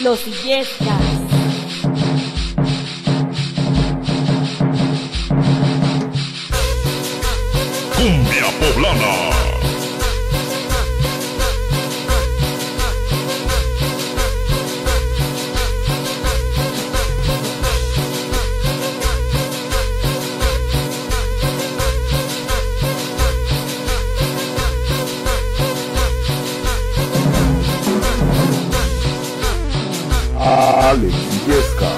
Los Illescas. Cumbia Poblana. Alex Illesca.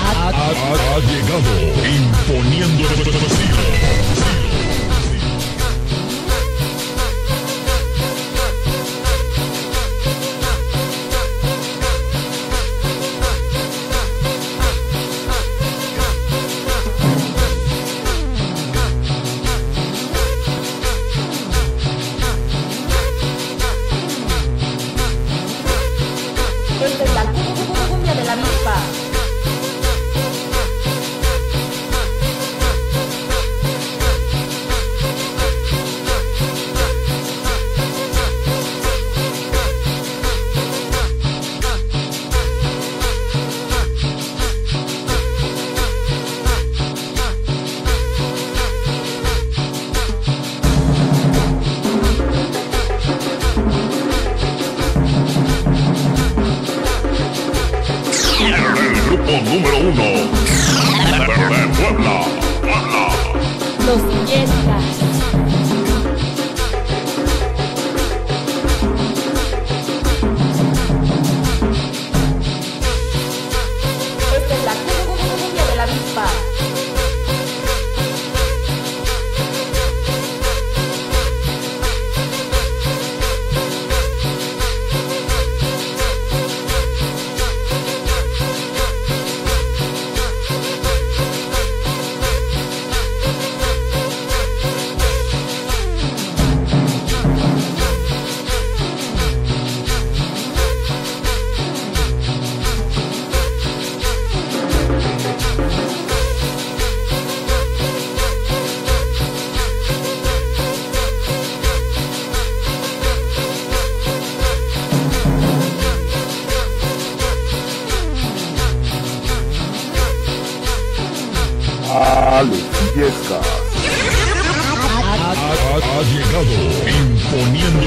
Ha, ha- ha llegado imponiendo Grupo número uno Puebla. Puebla. Los Illescas. Alex Illesca. Ha, ha- ha llegado imponiendo